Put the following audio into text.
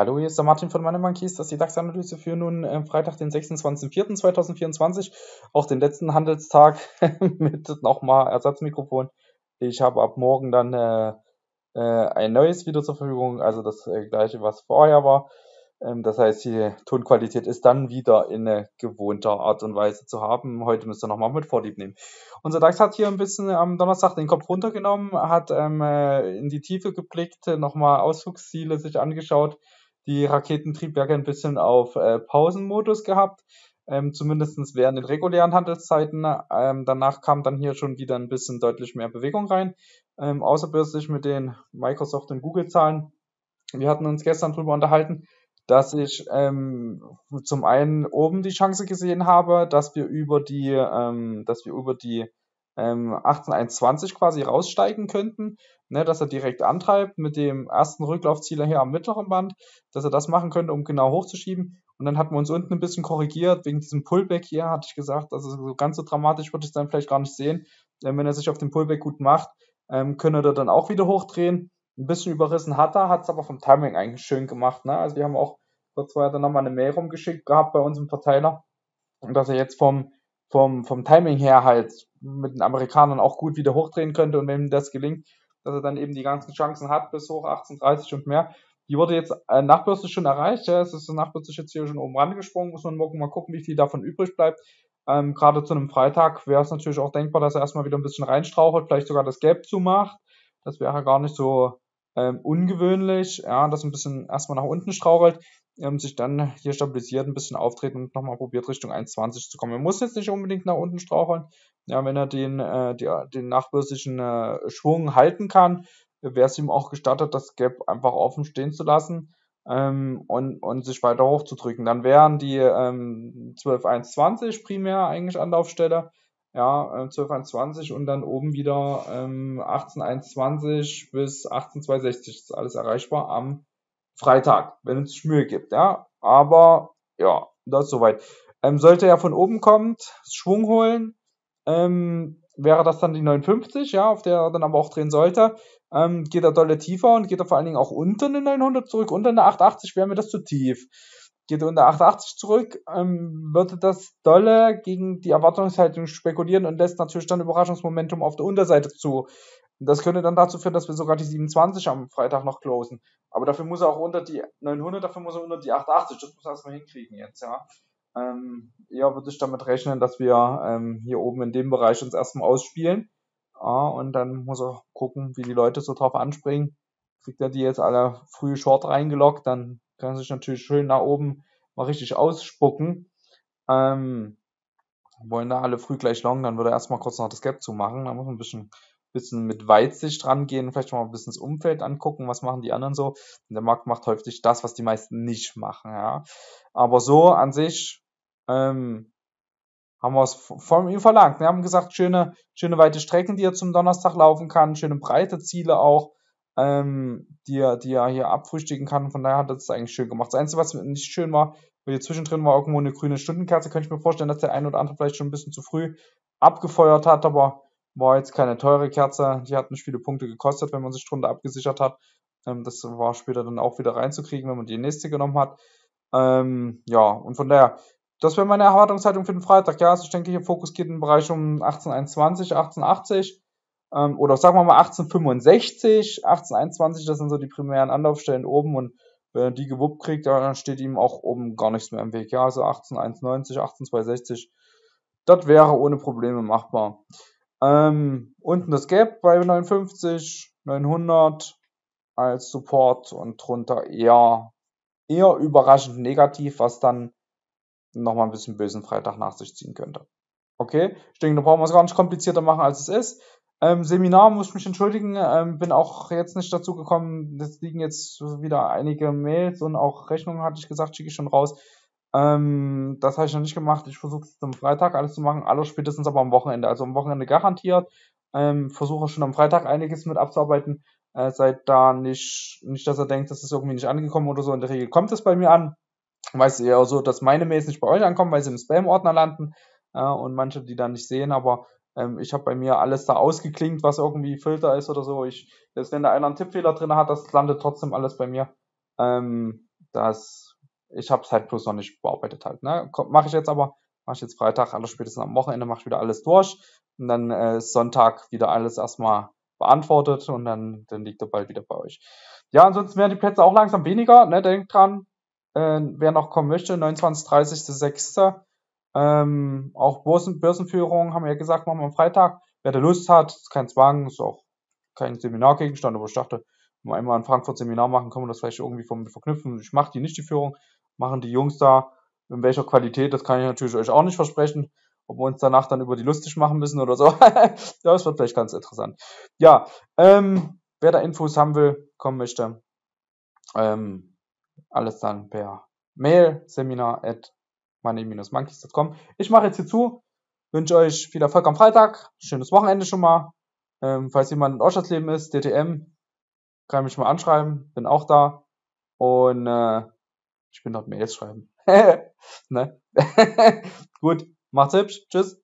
Hallo, hier ist der Martin von Money. Das ist die DAX-Analyse für nun äh, Freitag, den 26.04.2024. Auch den letzten Handelstag mit nochmal Ersatzmikrofon. Ich habe ab morgen dann äh, äh, ein neues wieder zur Verfügung, also das äh, gleiche, was vorher war. Ähm, das heißt, die Tonqualität ist dann wieder in gewohnter Art und Weise zu haben. Heute müsst ihr nochmal mit Vorlieb nehmen. Unser DAX hat hier ein bisschen am Donnerstag den Kopf runtergenommen, hat ähm, äh, in die Tiefe geblickt, nochmal Ausflugsziele sich angeschaut die Raketentriebwerke ein bisschen auf äh, Pausenmodus gehabt, ähm, zumindest während den regulären Handelszeiten. Ähm, danach kam dann hier schon wieder ein bisschen deutlich mehr Bewegung rein, ähm, außerbörslich mit den Microsoft- und Google-Zahlen. Wir hatten uns gestern darüber unterhalten, dass ich ähm, zum einen oben die Chance gesehen habe, dass wir über die, ähm, dass wir über die ähm, 18.120 quasi raussteigen könnten, ne, dass er direkt antreibt mit dem ersten Rücklaufzieler hier am mittleren Band, dass er das machen könnte, um genau hochzuschieben. Und dann hatten wir uns unten ein bisschen korrigiert, wegen diesem Pullback hier, hatte ich gesagt, also so ganz so dramatisch würde ich es dann vielleicht gar nicht sehen. Ähm, wenn er sich auf dem Pullback gut macht, ähm, könnte er dann auch wieder hochdrehen. Ein bisschen überrissen hat er, hat es aber vom Timing eigentlich schön gemacht. Ne? Also wir haben auch kurz vorher dann nochmal eine Mail rumgeschickt gehabt bei uns im Verteiler, dass er jetzt vom vom, vom Timing her halt mit den Amerikanern auch gut wieder hochdrehen könnte und wenn ihm das gelingt, dass er dann eben die ganzen Chancen hat bis hoch 1830 und mehr. Die wurde jetzt äh, nachbörslich schon erreicht, ja, es ist nachbörslich jetzt hier schon oben rangesprungen, muss man morgen mal gucken, wie viel davon übrig bleibt. Ähm, Gerade zu einem Freitag wäre es natürlich auch denkbar, dass er erstmal wieder ein bisschen reinstrauchelt, vielleicht sogar das Gap zumacht. Das wäre gar nicht so ähm, ungewöhnlich, ja, dass ein bisschen erstmal nach unten strauchelt ähm, sich dann hier stabilisiert, ein bisschen auftreten und nochmal probiert Richtung 1,20 zu kommen. Er muss jetzt nicht unbedingt nach unten straucheln. Ja, wenn er den, äh, die, den nachbörslichen äh, Schwung halten kann, wäre es ihm auch gestattet, das Gap einfach offen stehen zu lassen ähm, und, und sich weiter hochzudrücken. Dann wären die ähm, 12,120 primär eigentlich Anlaufstelle. Ja, äh, 12,120 und dann oben wieder ähm, 18,120 bis 18,260 ist alles erreichbar am Freitag, wenn es Mühe gibt, ja. Aber ja, das soweit. Ähm, sollte er von oben kommt, Schwung holen, ähm, wäre das dann die 59, ja, auf der er dann aber auch drehen sollte. Ähm, geht er dolle tiefer und geht er vor allen Dingen auch unter eine 900 zurück, unter eine 880 wäre mir das zu tief. Geht er unter 880 zurück, ähm, würde das dolle gegen die Erwartungshaltung spekulieren und lässt natürlich dann Überraschungsmomentum auf der Unterseite zu. Das könnte dann dazu führen, dass wir sogar die 27 am Freitag noch closen. Aber dafür muss er auch unter die 900, dafür muss er unter die 880. Das muss er erstmal hinkriegen jetzt, ja. Ähm, ja, würde ich damit rechnen, dass wir ähm, hier oben in dem Bereich uns erstmal ausspielen. Ja, und dann muss er gucken, wie die Leute so drauf anspringen. Kriegt er die jetzt alle früh Short reingelockt, dann kann er sich natürlich schön nach oben mal richtig ausspucken. Ähm, wollen da alle früh gleich long, dann würde er erstmal kurz noch das Gap zumachen. Da muss man ein bisschen bisschen mit Weitsicht rangehen, vielleicht mal ein bisschen das Umfeld angucken, was machen die anderen so. Und der Markt macht häufig das, was die meisten nicht machen, ja. Aber so an sich ähm, haben wir es von ihm verlangt. Wir haben gesagt, schöne, schöne weite Strecken, die er zum Donnerstag laufen kann, schöne breite Ziele auch, ähm, die, er, die er hier abfrühstücken kann. Von daher hat er das eigentlich schön gemacht. Das Einzige, was nicht schön war, weil hier zwischendrin war irgendwo eine grüne Stundenkerze, könnte ich mir vorstellen, dass der ein oder andere vielleicht schon ein bisschen zu früh abgefeuert hat, aber war jetzt keine teure Kerze, die hat nicht viele Punkte gekostet, wenn man sich drunter abgesichert hat. Ähm, das war später dann auch wieder reinzukriegen, wenn man die nächste genommen hat. Ähm, ja, und von daher, das wäre meine Erwartungshaltung für den Freitag. Ja, also ich denke, hier Fokus geht im Bereich um 1821, 1880 ähm, oder sagen wir mal 1865, 1821, das sind so die primären Anlaufstellen oben und wenn er die gewuppt kriegt, dann steht ihm auch oben gar nichts mehr im Weg. Ja, also 1891, 18260, das wäre ohne Probleme machbar. Ähm, unten das Gap bei 59, 900 als Support und drunter eher, eher überraschend negativ, was dann nochmal ein bisschen bösen Freitag nach sich ziehen könnte. Okay, ich denke, da brauchen wir es gar nicht komplizierter machen, als es ist. Ähm, Seminar muss ich mich entschuldigen, ähm, bin auch jetzt nicht dazu gekommen. Es liegen jetzt wieder einige Mails und auch Rechnungen, hatte ich gesagt, schicke ich schon raus. Ähm, das habe ich noch nicht gemacht. Ich versuche es am Freitag alles zu machen, alles spätestens aber am Wochenende. Also am Wochenende garantiert. Ähm, versuche schon am Freitag einiges mit abzuarbeiten. Äh, seid da nicht, nicht, dass er denkt, das ist irgendwie nicht angekommen oder so. In der Regel kommt es bei mir an. Weiß eher so, dass meine Mails nicht bei euch ankommen, weil sie im Spam-Ordner landen. Äh, und manche, die dann nicht sehen, aber Ähm, ich habe bei mir alles da ausgeklingt, was irgendwie Filter ist oder so. Ich, selbst wenn da einer einen Tippfehler drin hat, das landet trotzdem alles bei mir. Ähm, das, ich habe es halt bloß noch nicht bearbeitet halt. Ne? Mache ich jetzt aber, mache ich jetzt Freitag, alles spätestens am Wochenende, mache ich wieder alles durch. Und dann äh, Sonntag wieder alles erstmal beantwortet und dann, dann liegt er bald wieder bei euch. Ja, ansonsten werden die Plätze auch langsam weniger. Ne? Denkt dran, äh, wer noch kommen möchte, 29, 30, 6. Ähm, auch Börsen, Börsenführung haben wir ja gesagt, machen wir am Freitag. Wer da Lust hat, ist kein Zwang, ist auch kein Seminargegenstand, aber ich dachte, wenn wir einmal ein Frankfurt Seminar machen, können wir das vielleicht irgendwie vom verknüpfen. Ich mache die nicht die Führung, machen die Jungs da. In welcher Qualität, das kann ich natürlich euch auch nicht versprechen. Ob wir uns danach dann über die lustig machen müssen oder so. das wird vielleicht ganz interessant. Ja, ähm, wer da Infos haben will, kommen möchte, ähm, alles dann per Mail, seminar at money-monkeys.com. Ich mache jetzt hier zu, wünsche euch viel Erfolg am Freitag, schönes Wochenende schon mal. Ähm, falls jemand in Ortschaftsleben ist, DTM, kann mich mal anschreiben, bin auch da. Und äh, ich bin dort Mails schreiben. ne? Gut, macht's hübsch, tschüss.